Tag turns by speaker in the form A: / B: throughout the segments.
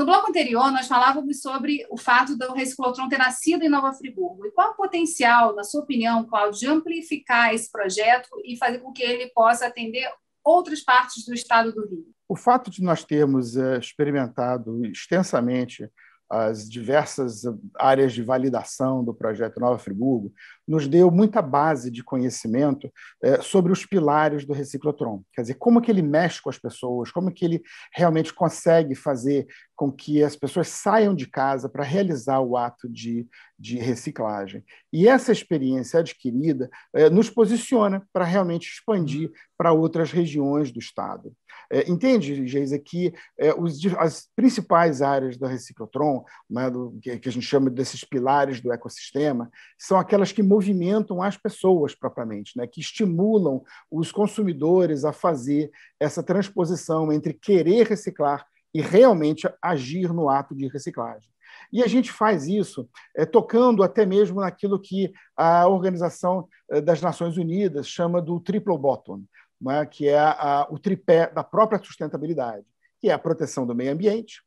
A: No bloco anterior, nós falávamos sobre o fato do reciclotron ter nascido em Nova Friburgo. E qual o potencial, na sua opinião, Cláudio, de amplificar esse projeto e fazer com que ele possa atender outras partes do estado do Rio?
B: O fato de nós termos é, experimentado extensamente as diversas áreas de validação do projeto Nova Friburgo, nos deu muita base de conhecimento é, sobre os pilares do reciclotron. Quer dizer, como que ele mexe com as pessoas, como que ele realmente consegue fazer com que as pessoas saiam de casa para realizar o ato de, de reciclagem. E essa experiência adquirida é, nos posiciona para realmente expandir para outras regiões do Estado. É, entende, Geisa, que é, os, as principais áreas da reciclotron, né, do, que, a gente chama desses pilares do ecossistema, são aquelas que movimentam as pessoas propriamente, né, que estimulam os consumidores a fazer essa transposição entre querer reciclar e realmente agir no ato de reciclagem. E a gente faz isso é, tocando até mesmo naquilo que a Organização é, das Nações Unidas chama do triple bottom, né, que é a, o tripé da própria sustentabilidade, que é a proteção do meio ambiente,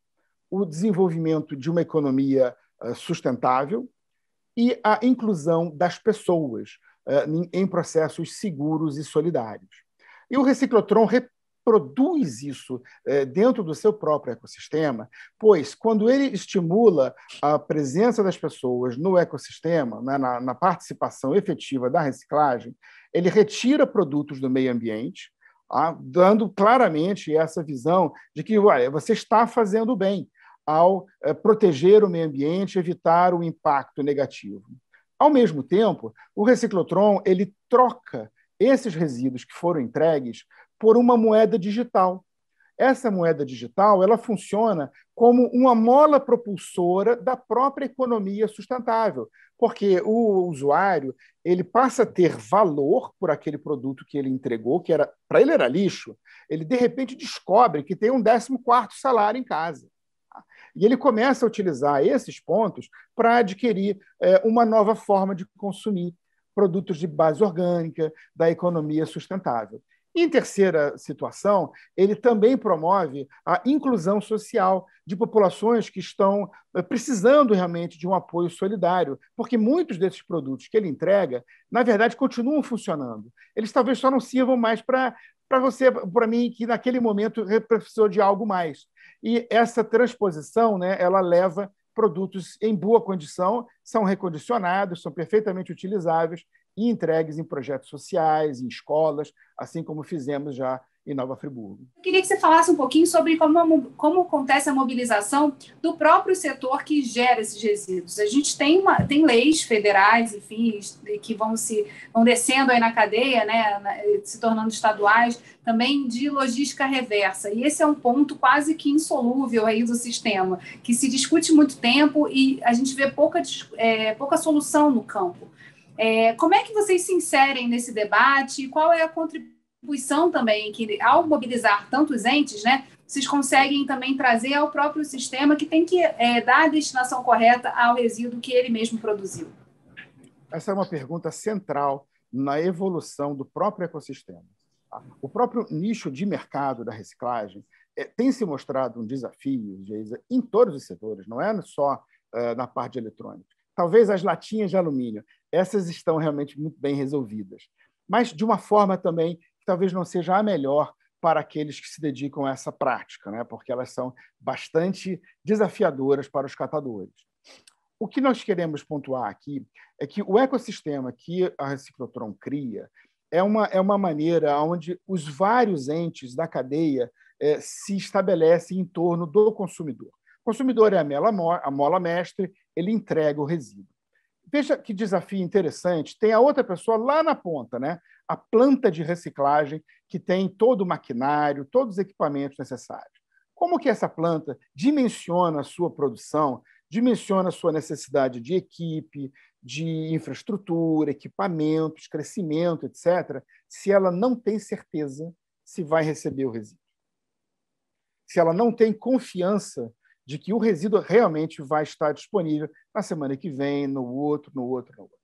B: o desenvolvimento de uma economia uh, sustentável e a inclusão das pessoas uh, em processos seguros e solidários. E o reciclotron reproduz isso uh, dentro do seu próprio ecossistema, pois quando ele estimula a presença das pessoas no ecossistema, né, na, na participação efetiva da reciclagem, ele retira produtos do meio ambiente, ah, dando claramente essa visão de que olha, você está fazendo bem ao eh, proteger o meio ambiente, evitar o impacto negativo. Ao mesmo tempo, o reciclotron ele troca esses resíduos que foram entregues por uma moeda digital. Essa moeda digital ela funciona como uma mola propulsora da própria economia sustentável, porque o usuário ele passa a ter valor por aquele produto que ele entregou, que era para ele era lixo, ele de repente descobre que tem um 14 quarto salário em casa. E ele começa a utilizar esses pontos para adquirir é, uma nova forma de consumir produtos de base orgânica, da economia sustentável. Em terceira situação, ele também promove a inclusão social de populações que estão eh, precisando realmente de um apoio solidário, porque muitos desses produtos que ele entrega, na verdade, continuam funcionando. Eles talvez só não sirvam mais para para você, para mim, que naquele momento precisou de algo mais. E essa transposição, né, ela leva produtos em boa condição, são recondicionados, são perfeitamente utilizáveis e entregues em projetos sociais, em escolas, assim como fizemos já em Nova Friburgo.
A: Eu queria que você falasse um pouquinho sobre como, como acontece a mobilização do próprio setor que gera esses resíduos. A gente tem, uma, tem leis federais, enfim, que vão se vão descendo aí na cadeia, né, se tornando estaduais, também de logística reversa. E esse é um ponto quase que insolúvel aí do sistema, que se discute muito tempo e a gente vê pouca, é, pouca solução no campo. É, como é que vocês se inserem nesse debate? Qual é a contribuição também que, ao mobilizar tantos entes, né, vocês conseguem também trazer ao próprio sistema que tem que é, dar a destinação correta ao resíduo que ele mesmo produziu?
B: Essa é uma pergunta central na evolução do próprio ecossistema. O próprio nicho de mercado da reciclagem é, tem se mostrado um desafio, Geisa, em todos os setores, não é só uh, na parte eletrônica. Talvez as latinhas de alumínio, essas estão realmente muito bem resolvidas, mas de uma forma também talvez não seja a melhor para aqueles que se dedicam a essa prática, né? porque elas são bastante desafiadoras para os catadores. O que nós queremos pontuar aqui é que o ecossistema que a Reciclotron cria é uma, é uma maneira onde os vários entes da cadeia é, se estabelecem em torno do consumidor. O consumidor é a, a mola mestre, ele entrega o resíduo. Veja que desafio interessante. Tem a outra pessoa lá na ponta, né? a planta de reciclagem, que tem todo o maquinário, todos os equipamentos necessários. Como que essa planta dimensiona a sua produção, dimensiona a sua necessidade de equipe, de infraestrutura, equipamentos, crescimento, etc., se ela não tem certeza se vai receber o resíduo? Se ela não tem confiança de que o resíduo realmente vai estar disponível na semana que vem, no outro, no outro, no outro.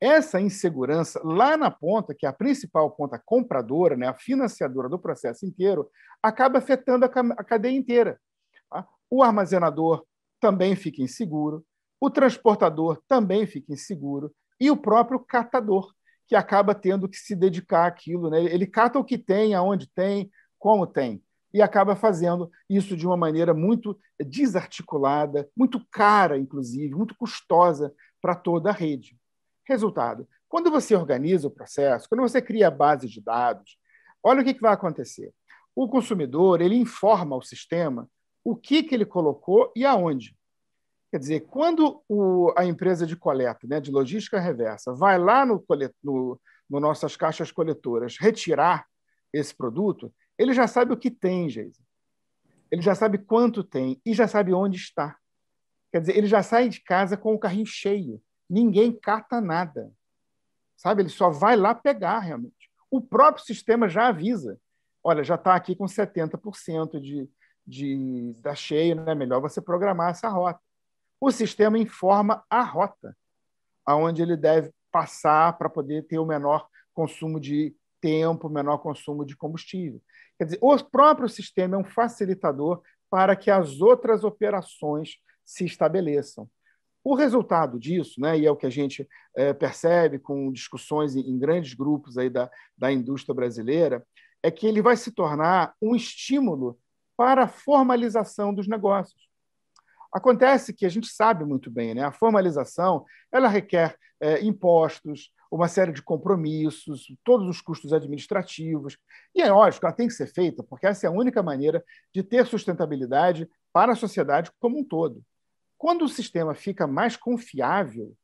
B: Essa insegurança lá na ponta, que é a principal ponta compradora, né, a financiadora do processo inteiro, acaba afetando a cadeia inteira. Tá? o armazenador também fica inseguro, o transportador também fica inseguro e o próprio catador, que acaba tendo que se dedicar àquilo. Né? Ele cata o que tem, aonde tem, como tem, e acaba fazendo isso de uma maneira muito desarticulada, muito cara, inclusive, muito custosa para toda a rede. Resultado: quando você organiza o processo, quando você cria a base de dados, olha o que, vai acontecer. O consumidor ele informa ao sistema o que, que ele colocou e aonde. Quer dizer, quando o, a empresa de coleta, né, de logística reversa, vai lá no, no, no nossas caixas coletoras retirar esse produto, ele já sabe o que tem, Geisa. Ele já sabe quanto tem e já sabe onde está. Quer dizer, ele já sai de casa com o carrinho cheio. Ninguém cata nada. Sabe? Ele só vai lá pegar realmente. O próprio sistema já avisa. Olha, já está aqui com 70% de, de da cheio, né? melhor você programar essa rota. O sistema informa a rota aonde ele deve passar para poder ter o menor consumo de tempo, menor consumo de combustível. Quer dizer, o próprio sistema é um facilitador para que as outras operações se estabeleçam. O resultado disso, né, e é o que a gente é, percebe com discussões em, grandes grupos aí da, da indústria brasileira, é que ele vai se tornar um estímulo para a formalização dos negócios. Acontece que a gente sabe muito bem, né? a formalização ela requer é, impostos, uma série de compromissos, todos os custos administrativos. E é lógico, ela tem que ser feita, porque essa é a única maneira de ter sustentabilidade para a sociedade como um todo. Quando o sistema fica mais confiável,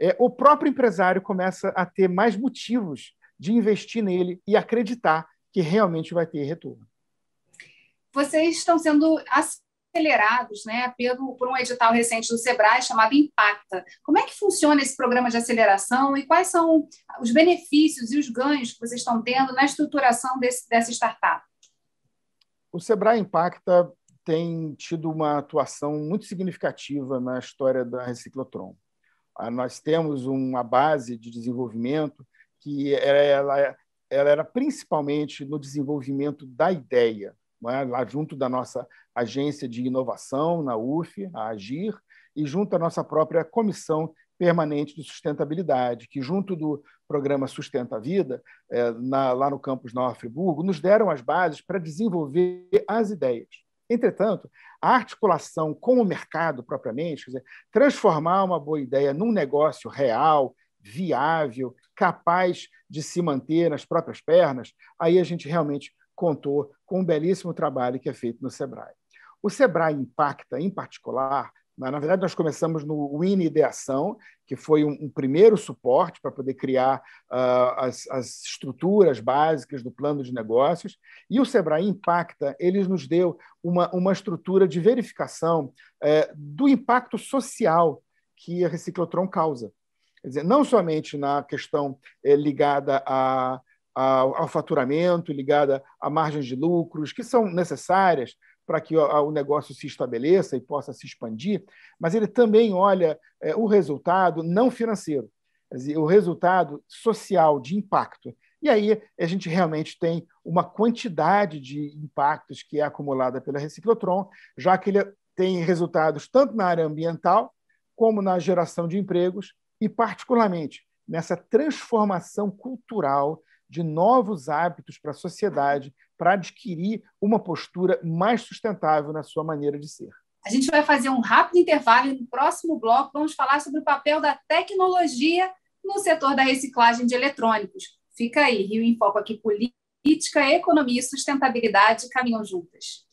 B: é, o próprio empresário começa a ter mais motivos de investir nele e acreditar que realmente vai ter retorno.
A: Vocês estão sendo acelerados né, pelo, por um edital recente do Sebrae chamado Impacta. Como é que funciona esse programa de aceleração e quais são os benefícios e os ganhos que vocês estão tendo na estruturação desse, dessa startup?
B: O Sebrae Impacta tem tido uma atuação muito significativa na história da Reciclotron. Ah, nós temos uma base de desenvolvimento que ela, ela era principalmente no desenvolvimento da ideia, é? lá junto da nossa agência de inovação, na UF, a AGIR, e junto à nossa própria comissão permanente de sustentabilidade, que, junto do programa Sustenta a Vida, é, na, lá no campus Nova Friburgo, nos deram as bases para desenvolver as ideias. Entretanto, a articulação com o mercado propriamente, quer dizer, transformar uma boa ideia num negócio real, viável, capaz de se manter nas próprias pernas, aí a gente realmente contou com um belíssimo trabalho que é feito no Sebrae. O Sebrae Impacta, em particular, na verdade, nós começamos no Win Ideação, que foi um, um primeiro suporte para poder criar uh, as, as, estruturas básicas do plano de negócios. E o Sebrae Impacta, eles nos deu uma, uma estrutura de verificação uh, do impacto social que a Reciclotron causa. Quer dizer, não somente na questão uh, ligada a, ao faturamento, ligada a margens de lucros, que são necessárias para que o negócio se estabeleça e possa se expandir, mas ele também olha é, o resultado não financeiro, o resultado social de impacto. E aí a gente realmente tem uma quantidade de impactos que é acumulada pela Reciclotron, já que ele tem resultados tanto na área ambiental como na geração de empregos e, particularmente, nessa transformação cultural de novos hábitos para a sociedade, para adquirir uma postura mais sustentável na sua maneira de ser.
A: A gente vai fazer um rápido intervalo e no próximo bloco vamos falar sobre o papel da tecnologia no setor da reciclagem de eletrônicos. Fica aí, Rio em Foco aqui, política, economia e sustentabilidade caminham juntas.